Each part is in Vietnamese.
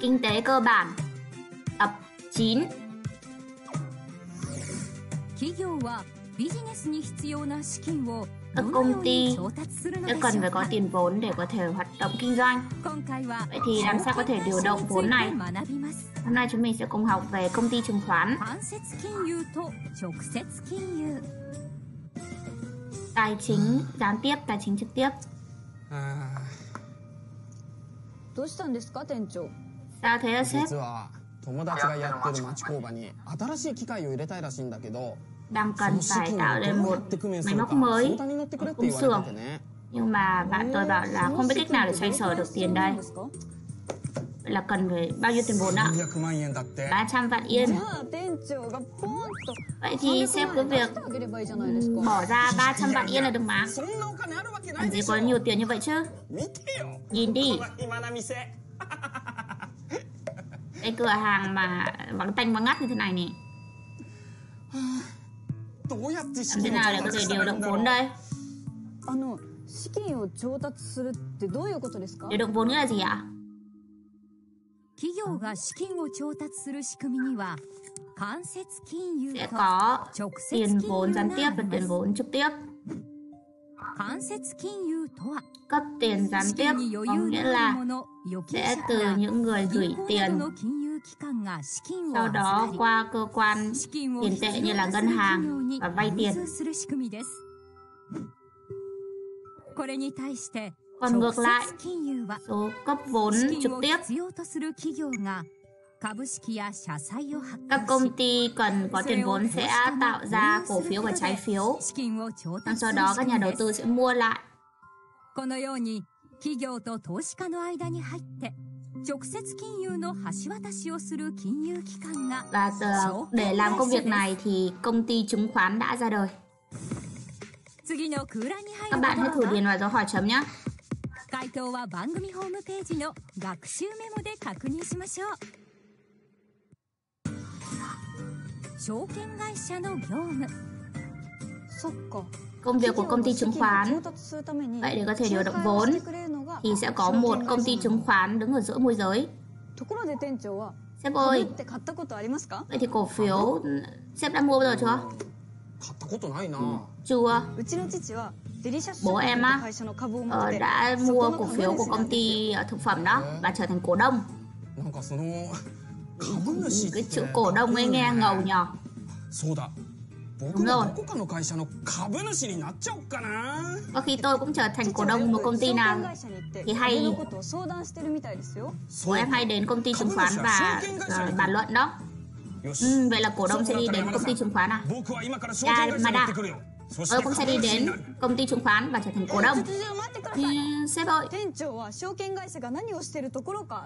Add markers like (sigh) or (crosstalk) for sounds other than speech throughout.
Kinh tế cơ bản Tập 9các công ty sẽ cần phải có tiền vốn để có thể hoạt động kinh doanh. Vậy thì làm sao có thể điều động vốn này? Hôm nay chúng mình sẽ cùng học về công ty chứng khoán. Tài chính gián tiếp, tài chính trực tiếp. Sao thế hả sếp? 友達がやってる町工場に新しい機械を入れたいらしいんだけど đang cần phải tạo lên một máy móc mới ở công xưởng nhưng mà bạn tôi bảo là không biết cách nào để xoay sở được tiền đây Vậy là cần phải bao nhiêu tiền vốn ạ? 300 vạn yên. Vậy thì sếp cứ việc bỏ ra 300 vạn yên là được mà. Làm gì có nhiều tiền như vậy chứ? Nhìn đi. (laughs) Cái cửa hàng mà vắng tanh vắng ngắt như thế này nè. Làm thế nào để có thể điều động vốn đây? Điều động vốn nghĩa là gì ạ? 企業が資金を調達する仕組みには間接金融 sẽ có tiền vốn gián tiếp và tiền vốn trực tiếp. 間接金融とは cấp tiền gián tiếp có nghĩa là sẽ từ những người gửi tiền sau đó qua cơ quan tiền tệ như là ngân hàng và vay tiền. Còn ngược lại, số cấp vốn trực tiếp các công ty cần có tiền vốn sẽ tạo ra cổ phiếu và trái phiếu. Sau đó các nhà đầu tư sẽ mua lại. このように企業と投資家の間に入って直接金融の橋渡しをする金融機関が Và giờ để làm công việc này thì công ty chứng khoán đã ra đời. Các bạn hãy thử điền vào dấu hỏi chấm nhé. 回答は番組ホームページの学習メモで確認しましょう証券会社の業務そっか công việc của công ty chứng khoán. Vậy để có thể điều động vốn thì sẽ có một công ty chứng khoán đứng ở giữa môi giới. Sếp ơi, vậy thì cổ phiếu sếp đã mua bao giờ chưa? Chưa. Bố em á ờ, đã mua cổ phiếu của công ty ờ, thực phẩm đó và trở thành cổ đông. Cái chữ cổ đông ấy nghe ngầu nhờ. Đúng rồi. Có khi tôi cũng trở thành cổ đông một công ty nào thì hay. Bố em hay đến công ty chứng khoán và uh, bàn luận đó. Ừ, vậy là cổ đông sẽ đi đến công ty chứng khoán à? Mà đã. Tôi cũng sẽ đi đến công ty chứng khoán và trở thành cổ đông. Ừ, sếp ơi,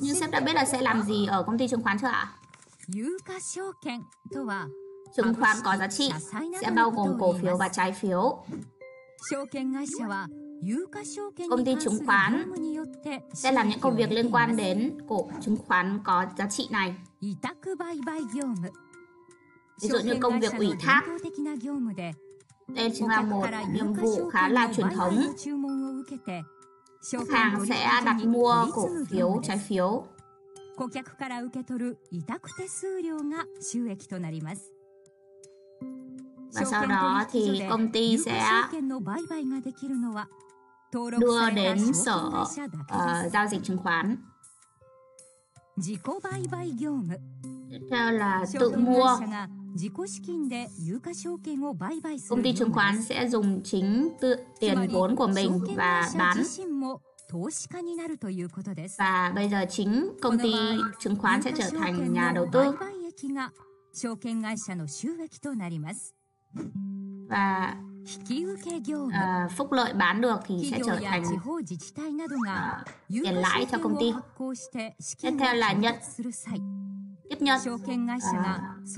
nhưng sếp đã biết là sẽ làm gì ở công ty chứng khoán chưa ạ? chứng khoán có giá trị sẽ bao gồm cổ phiếu và trái phiếu. Công ty chứng khoán sẽ làm những công việc liên quan đến cổ chứng khoán có giá trị này. Ví dụ như công việc ủy thác. Đây chính là một nhiệm vụ khá là truyền thống. Khách hàng sẽ đặt mua cổ phiếu, trái phiếu. 顧客から受け取る委託手数料が収益となります。và sau đó thì công ty sẽ đưa đến sở uh, giao dịch chứng khoán tiếp theo là tự mua công ty chứng khoán sẽ dùng chính tự tiền vốn của mình và bán và bây giờ chính công ty chứng khoán sẽ trở thành nhà đầu tư và uh, phúc lợi bán được thì sẽ trở thành uh, tiền lãi cho công ty. Tiếp theo là nhận tiếp nhận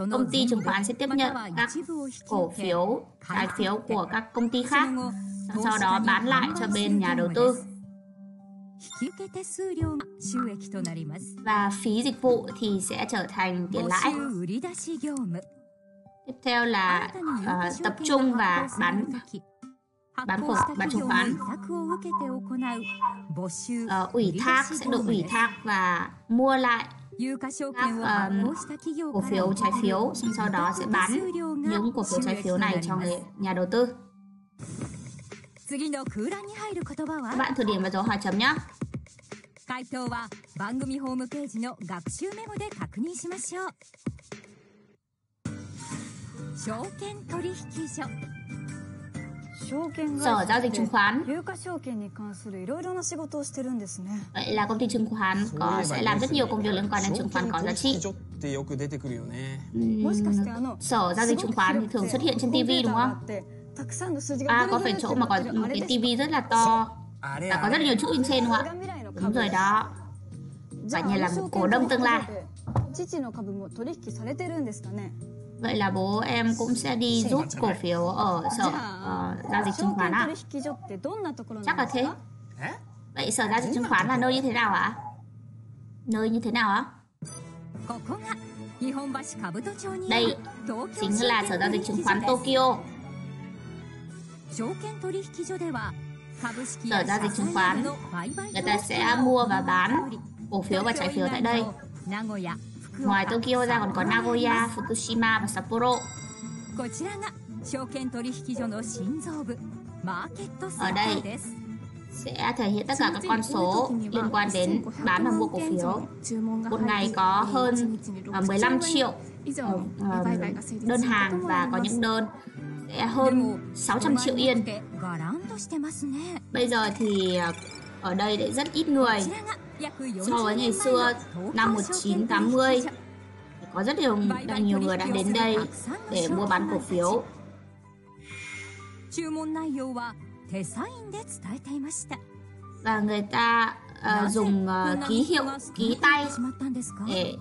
uh, công ty chứng khoán sẽ tiếp nhận các cổ phiếu trái phiếu của các công ty khác sau đó bán lại cho bên nhà đầu tư và phí dịch vụ thì sẽ trở thành tiền lãi Tiếp theo là uh, tập trung và bán bán cổ bán chứng khoán uh, ủy thác sẽ được ủy thác và mua lại các um, cổ phiếu trái phiếu xong sau đó sẽ bán những cổ phiếu trái phiếu này cho người nhà đầu tư các bạn thử điểm vào dấu hỏi chấm nhé 回答は番組ホームページの学習メモで確認しましょう証券取引所証券 Sở giao dịch chứng khoán. Vậy là công ty chứng khoán có sẽ làm rất nhiều công việc liên quan đến chứng khoán có giá trị. Sở giao dịch chứng khoán thì thường xuất hiện trên TV đúng không? À, có phải chỗ mà có cái TV rất là to và có rất nhiều chữ in trên đúng không ạ? Đúng rồi đó. Và như là một cổ đông tương lai. Vậy là bố em cũng sẽ đi giúp cổ phiếu ở sở uh, giao dịch chứng khoán à? Chắc là thế. Vậy sở giao dịch chứng khoán là nơi như thế nào ạ? Nơi như thế nào ạ? Đây chính là sở giao dịch chứng khoán Tokyo. Sở giao dịch chứng khoán người ta sẽ mua và bán cổ phiếu và trái phiếu tại đây. Ngoài Tokyo ra còn có Nagoya, Fukushima và Sapporo. Ở đây sẽ thể hiện tất cả các con số liên quan đến bán và mua cổ phiếu. Một ngày có hơn 15 à, triệu ờ, ờ, đơn hàng và có những đơn sẽ hơn 600 triệu yên. Bây giờ thì ờ, ở đây lại rất ít người. So với ngày xưa năm 1980 có rất nhiều nhiều người đã đến đây để mua bán cổ phiếu. Và người ta uh, dùng uh, ký hiệu ký tay để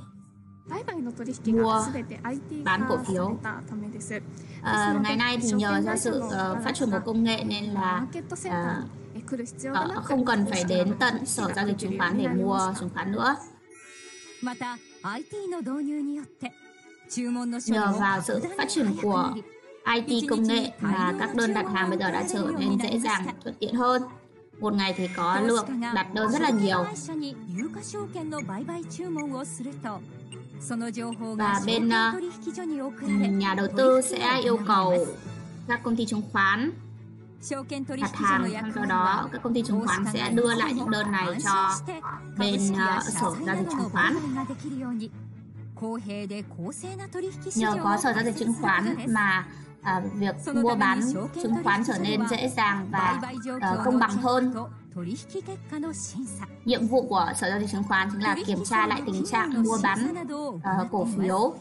mua bán cổ phiếu. Uh, ngày nay thì nhờ ra sự uh, phát triển của công nghệ nên là uh, uh, không cần phải đến tận sở giao dịch chứng khoán để mua chứng khoán nữa. Nhờ vào sự phát triển của IT công nghệ mà các đơn đặt hàng bây giờ đã trở nên dễ dàng thuận tiện hơn. Một ngày thì có lượng đặt đơn rất là nhiều. Và bên uh, nhà đầu tư sẽ yêu cầu các công ty chứng khoán đặt hàng sau đó các công ty chứng khoán sẽ đưa lại những đơn này cho bên uh, sở giao dịch chứng khoán. Nhờ có sở giao dịch chứng khoán mà à, việc mua bán chứng khoán trở nên dễ dàng và uh, công bằng hơn. Nhiệm vụ của sở giao dịch chứng khoán chính là kiểm tra lại tình trạng mua bán uh, cổ phiếu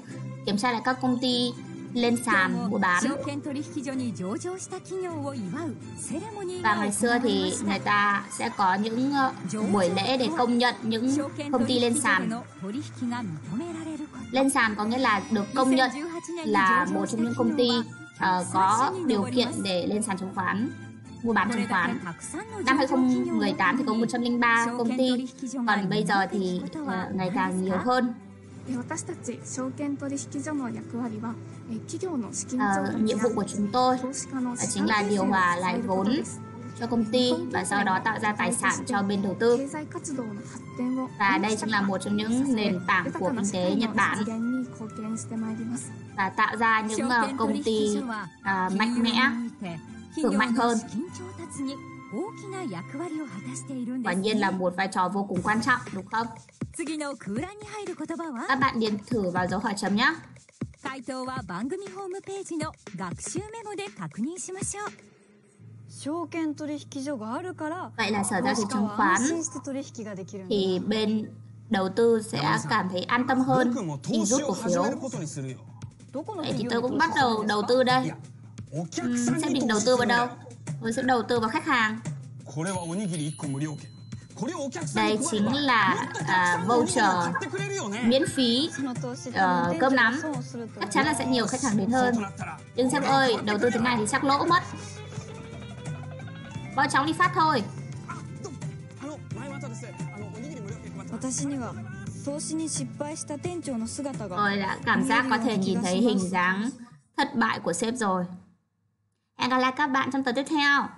kiểm tra lại các công ty lên sàn mua bán và ngày xưa thì người ta sẽ có những ờ, buổi lễ để công nhận những công ty lên sàn lên sàn có nghĩa là được công nhận là một trong những công ty uh, có điều kiện để lên sàn chứng khoán mua bán chứng khoán. Năm 2018 thì có 103 công ty, còn bây giờ thì uh, ngày càng nhiều hơn. À, nhiệm vụ của chúng tôi chính là điều hòa lại vốn cho công ty và sau đó tạo ra tài sản cho bên đầu tư. Và đây chính là một trong những nền tảng của kinh tế Nhật Bản và tạo ra những công ty à, mạnh mẽ, cường mạnh hơn. Quả nhiên là một vai trò vô cùng quan trọng, đúng không? Các bạn điền thử vào dấu hỏi chấm nhé. 回答は番組ホームページの学習メモで確認しましょう。Vậy là sở giao dịch chứng khoán thì bên đầu tư sẽ cảm thấy an tâm hơn khi rút cổ phiếu. Vậy thì tôi cũng bắt đầu đầu tư đây. Uhm, sẽ định đầu tư vào đâu? Tôi sẽ đầu tư vào khách hàng. đây chính là uh, voucher miễn phí uh, cơm nắm. Chắc chắn là sẽ nhiều khách hàng đến hơn. Nhưng sếp ơi, đầu tư thế này thì chắc lỗ mất. Bọn cháu đi phát thôi. Tôi đã cảm giác có thể nhìn thấy hình dáng thất bại của sếp rồi. Hẹn gặp lại các bạn trong tập tiếp theo.